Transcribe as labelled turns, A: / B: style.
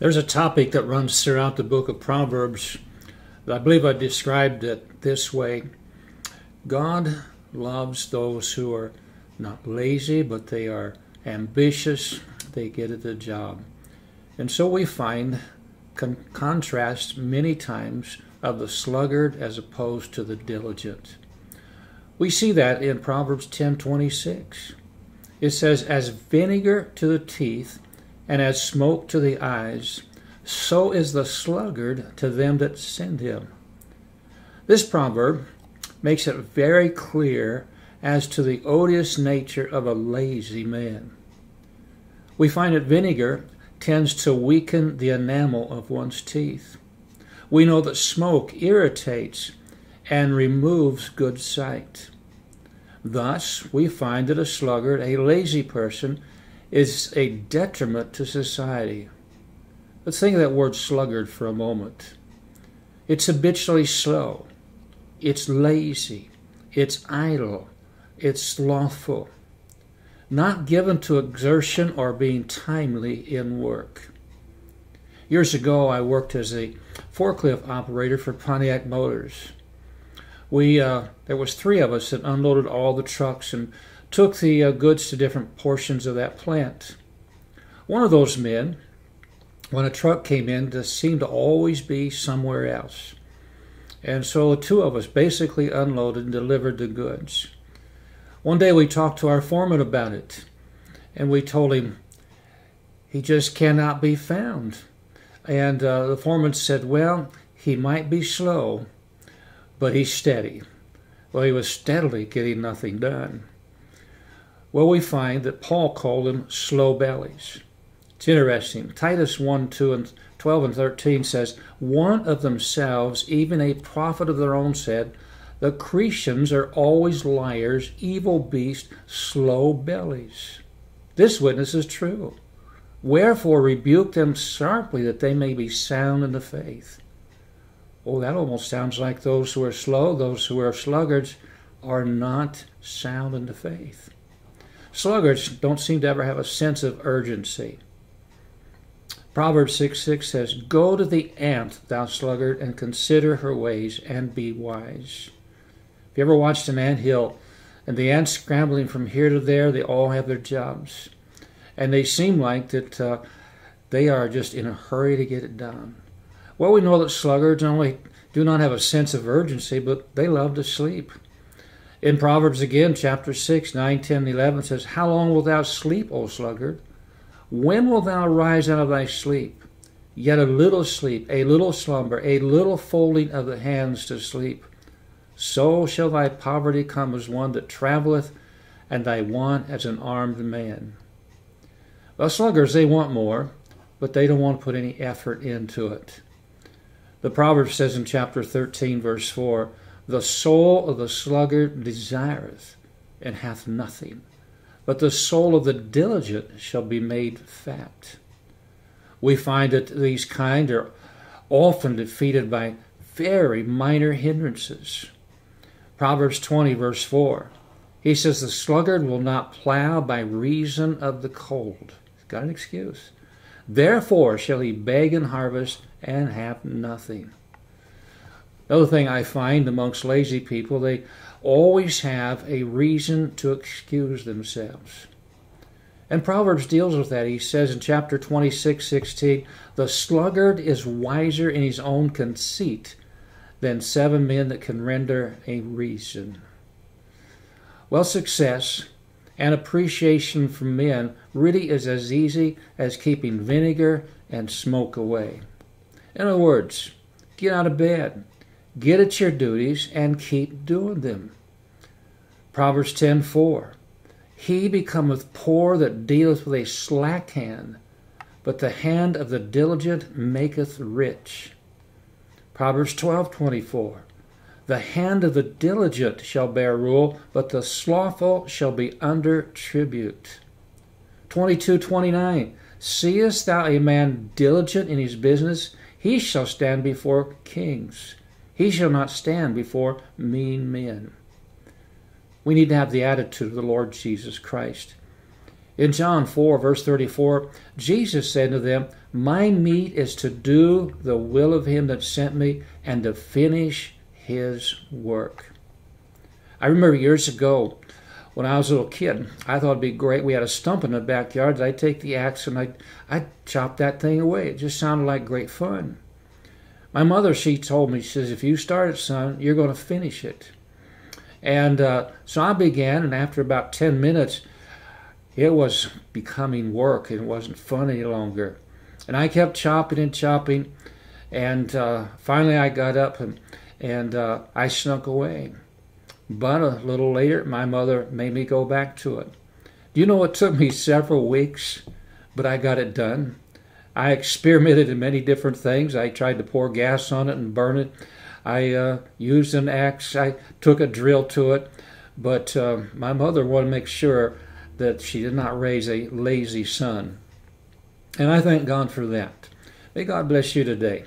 A: There's a topic that runs throughout the book of Proverbs. I believe I described it this way God loves those who are not lazy, but they are ambitious, they get at the job. And so we find con- contrast many times of the sluggard as opposed to the diligent. We see that in Proverbs 10:26. It says as vinegar to the teeth and as smoke to the eyes, so is the sluggard to them that send him. This proverb makes it very clear as to the odious nature of a lazy man. We find that vinegar tends to weaken the enamel of one's teeth. We know that smoke irritates and removes good sight. Thus, we find that a sluggard, a lazy person, is a detriment to society. Let's think of that word sluggard for a moment. It's habitually slow, it's lazy, it's idle, it's slothful, not given to exertion or being timely in work. Years ago, I worked as a forklift operator for Pontiac Motors. We uh, there was three of us that unloaded all the trucks and took the uh, goods to different portions of that plant. One of those men, when a truck came in, just seemed to always be somewhere else. And so two of us basically unloaded and delivered the goods. One day we talked to our foreman about it, and we told him he just cannot be found. And uh, the foreman said, Well, he might be slow, but he's steady. Well, he was steadily getting nothing done. Well, we find that Paul called them slow bellies. It's interesting. Titus 1, 2, and 12 and 13 says, One of themselves, even a prophet of their own, said, The Cretians are always liars, evil beasts, slow bellies. This witness is true. Wherefore rebuke them sharply that they may be sound in the faith. Oh, that almost sounds like those who are slow, those who are sluggards, are not sound in the faith. Sluggards don't seem to ever have a sense of urgency. Proverbs 6 6 says, Go to the ant, thou sluggard, and consider her ways, and be wise. If you ever watched an ant hill, and the ants scrambling from here to there, they all have their jobs. And they seem like that uh, they are just in a hurry to get it done. Well, we know that sluggards only do not have a sense of urgency, but they love to sleep. In Proverbs again, chapter 6, 9, 10, 11 says, How long wilt thou sleep, O sluggard? When wilt thou rise out of thy sleep? Yet a little sleep, a little slumber, a little folding of the hands to sleep. So shall thy poverty come as one that travelleth, and thy want as an armed man. Well, sluggards, they want more, but they don't want to put any effort into it. The Proverbs says in chapter 13, verse 4, the soul of the sluggard desireth and hath nothing, but the soul of the diligent shall be made fat. We find that these kind are often defeated by very minor hindrances. Proverbs 20, verse 4. He says, The sluggard will not plow by reason of the cold. He's got an excuse. Therefore shall he beg and harvest and have nothing. The other thing I find amongst lazy people, they always have a reason to excuse themselves. And Proverbs deals with that. He says in chapter 26, 16, The sluggard is wiser in his own conceit than seven men that can render a reason. Well, success and appreciation from men really is as easy as keeping vinegar and smoke away. In other words, get out of bed, Get at your duties and keep doing them. Proverbs 10:4 He becometh poor that dealeth with a slack hand, but the hand of the diligent maketh rich. Proverbs 12:24 The hand of the diligent shall bear rule, but the slothful shall be under tribute. 22:29 Seest thou a man diligent in his business? He shall stand before kings. He shall not stand before mean men. We need to have the attitude of the Lord Jesus Christ. In John 4, verse 34, Jesus said to them, My meat is to do the will of him that sent me and to finish his work. I remember years ago when I was a little kid, I thought it'd be great. We had a stump in the backyard. I'd take the axe and I'd, I'd chop that thing away. It just sounded like great fun. My mother, she told me, she says, if you start it, son, you're going to finish it. And uh, so I began, and after about 10 minutes, it was becoming work. It wasn't fun any longer. And I kept chopping and chopping, and uh, finally I got up and, and uh, I snuck away. But a little later, my mother made me go back to it. Do you know it took me several weeks, but I got it done? I experimented in many different things. I tried to pour gas on it and burn it. I uh, used an axe. I took a drill to it. But uh, my mother wanted to make sure that she did not raise a lazy son. And I thank God for that. May God bless you today.